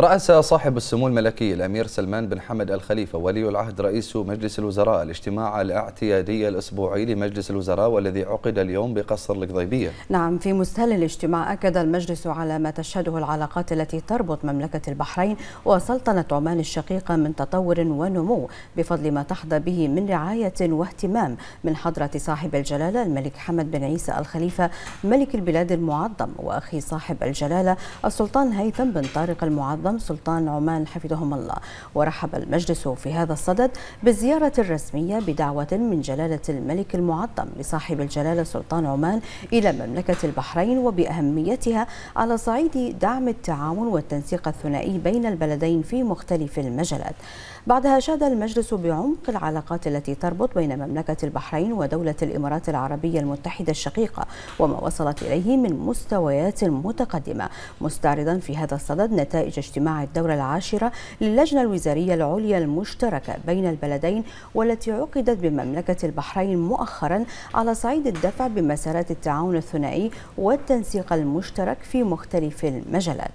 رأس صاحب السمو الملكي الأمير سلمان بن حمد الخليفة ولي العهد رئيس مجلس الوزراء الاجتماع الاعتيادي الأسبوعي لمجلس الوزراء والذي عقد اليوم بقصر القضيبية. نعم في مستهل الاجتماع أكد المجلس على ما تشهده العلاقات التي تربط مملكة البحرين وسلطنة عمان الشقيقة من تطور ونمو بفضل ما تحظى به من رعاية واهتمام من حضرة صاحب الجلالة الملك حمد بن عيسى الخليفة ملك البلاد المعظم وأخي صاحب الجلالة السلطان هيثم بن طارق المعظم. المعظم سلطان عمان حفظهم الله. ورحب المجلس في هذا الصدد بالزيارة الرسمية بدعوة من جلالة الملك المعظم لصاحب الجلالة سلطان عمان إلى مملكة البحرين وبأهميتها على صعيد دعم التعاون والتنسيق الثنائي بين البلدين في مختلف المجالات. بعدها شاد المجلس بعمق العلاقات التي تربط بين مملكة البحرين ودولة الإمارات العربية المتحدة الشقيقة وما وصلت إليه من مستويات متقدمة. مستعرضا في هذا الصدد نتائج اجتماع الدورة العاشرة للجنة الوزارية العليا المشتركة بين البلدين والتي عقدت بمملكة البحرين مؤخرا على صعيد الدفع بمسارات التعاون الثنائي والتنسيق المشترك في مختلف المجالات.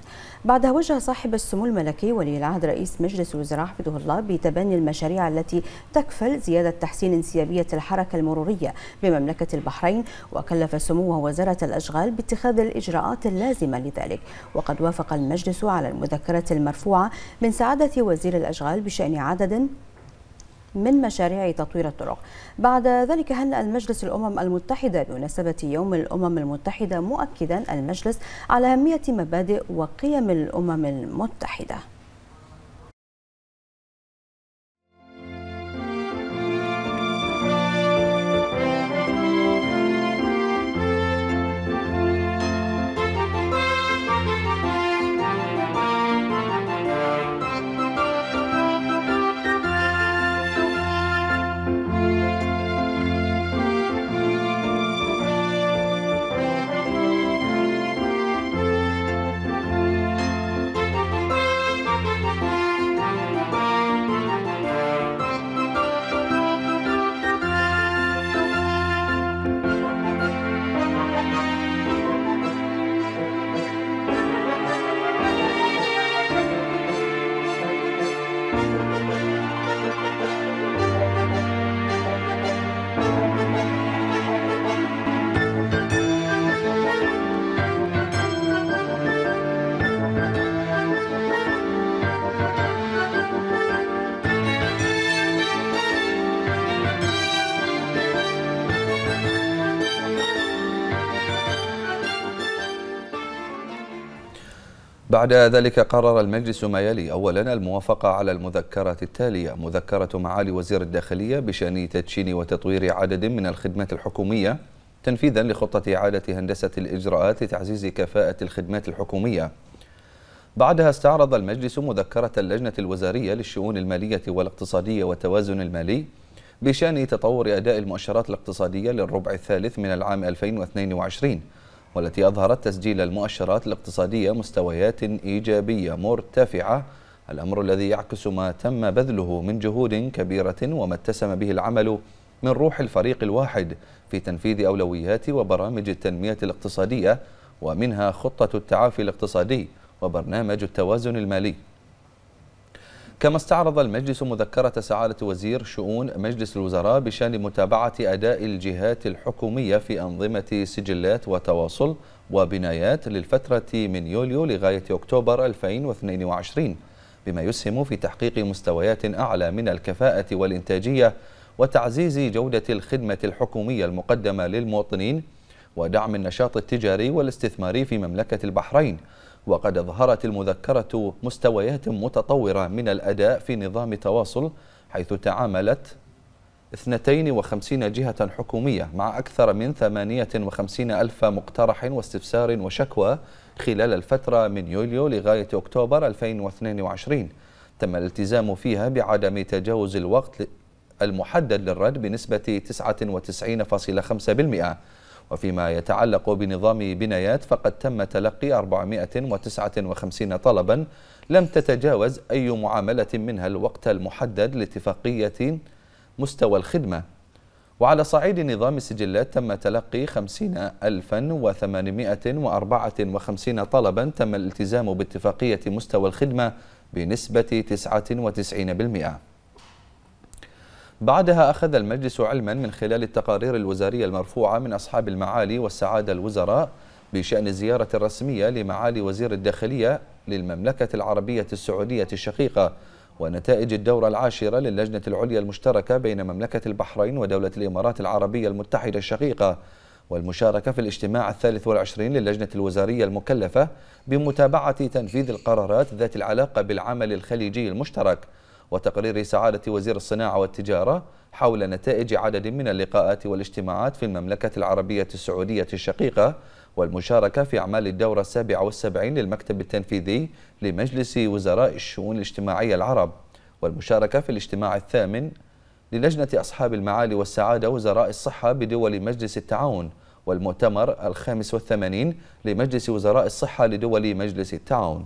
بعدها وجه صاحب السمو الملكي ولي العهد رئيس مجلس الوزراء حفظه الله بتبني المشاريع التي تكفل زيادة تحسين انسيابية الحركة المرورية بمملكة البحرين وكلف سموه وزارة الأشغال باتخاذ الإجراءات اللازمة لذلك. وقد وافق المجلس على المذكرة المرفوعة من سعادة وزير الأشغال بشأن عدد من مشاريع تطوير الطرق. بعد ذلك هنأ المجلس الأمم المتحدة بمناسبة يوم الأمم المتحدة مؤكدا المجلس على أهمية مبادئ وقيم الأمم المتحدة؟ بعد ذلك قرر المجلس ما يلي أولا الموافقة على المذكرة التالية مذكرة معالي وزير الداخلية بشأن تدشين وتطوير عدد من الخدمات الحكومية تنفيذا لخطة إعادة هندسة الإجراءات لتعزيز كفاءة الخدمات الحكومية. بعدها استعرض المجلس مذكرة اللجنة الوزارية للشؤون المالية والاقتصادية والتوازن المالي بشأن تطور أداء المؤشرات الاقتصادية للربع الثالث من العام 2022 والتي أظهرت تسجيل المؤشرات الاقتصادية مستويات إيجابية مرتفعة. الأمر الذي يعكس ما تم بذله من جهود كبيرة وما اتسم به العمل من روح الفريق الواحد في تنفيذ أولويات وبرامج التنمية الاقتصادية ومنها خطة التعافي الاقتصادي وبرنامج التوازن المالي. كما استعرض المجلس مذكرة سعادة وزير شؤون مجلس الوزراء بشأن متابعة أداء الجهات الحكومية في أنظمة سجلات وتواصل وبنايات للفترة من يوليو لغاية أكتوبر 2022 بما يسهم في تحقيق مستويات أعلى من الكفاءة والإنتاجية وتعزيز جودة الخدمة الحكومية المقدمة للمواطنين ودعم النشاط التجاري والاستثماري في مملكة البحرين. وقد أظهرت المذكرة مستويات متطورة من الأداء في نظام تواصل حيث تعاملت 52 جهة حكومية مع أكثر من 58 ألف مقترح واستفسار وشكوى خلال الفترة من يوليو لغاية أكتوبر 2022 تم الالتزام فيها بعدم تجاوز الوقت المحدد للرد بنسبة 99.5% وفيما يتعلق بنظام بنايات فقد تم تلقي 459 طلبا لم تتجاوز أي معاملة منها الوقت المحدد لاتفاقية مستوى الخدمة. وعلى صعيد نظام السجلات تم تلقي 50854 طلبا تم الالتزام باتفاقية مستوى الخدمة بنسبة 99% بعدها أخذ المجلس علما من خلال التقارير الوزارية المرفوعة من أصحاب المعالي والسعادة الوزراء بشأن الزيارة الرسمية لمعالي وزير الداخلية للمملكة العربية السعودية الشقيقة ونتائج الدورة العاشرة للجنة العليا المشتركة بين مملكة البحرين ودولة الإمارات العربية المتحدة الشقيقة والمشاركة في الاجتماع الثالث والعشرين للجنة الوزارية المكلفة بمتابعة تنفيذ القرارات ذات العلاقة بالعمل الخليجي المشترك وتقرير سعادة وزير الصناعة والتجارة حول نتائج عدد من اللقاءات والاجتماعات في المملكة العربية السعودية الشقيقة والمشاركة في أعمال الدورة السابعة والسبعين للمكتب التنفيذي لمجلس وزراء الشؤون الاجتماعية العرب والمشاركة في الاجتماع الثامن للجنة أصحاب المعالي والسعادة وزراء الصحة بدول مجلس التعاون والمؤتمر الخامس والثمانين لمجلس وزراء الصحة لدول مجلس التعاون.